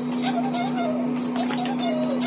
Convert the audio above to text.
ハハハハ!